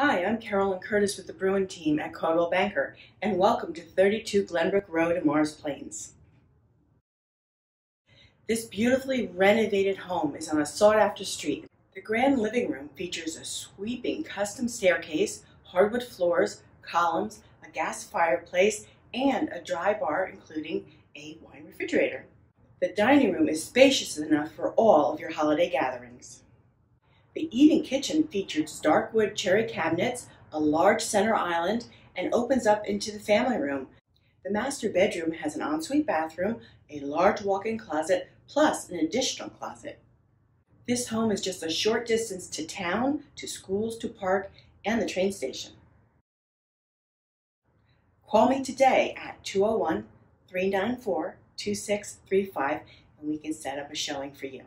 Hi, I'm Carolyn Curtis with the Bruen team at Coldwell Banker, and welcome to 32 Glenbrook Road in Morris Plains. This beautifully renovated home is on a sought-after street. The grand living room features a sweeping custom staircase, hardwood floors, columns, a gas fireplace, and a dry bar including a wine refrigerator. The dining room is spacious enough for all of your holiday gatherings. The eating kitchen features dark wood cherry cabinets, a large center island, and opens up into the family room. The master bedroom has an ensuite bathroom, a large walk-in closet, plus an additional closet. This home is just a short distance to town, to schools, to park, and the train station. Call me today at 201 394 2635 and we can set up a showing for you.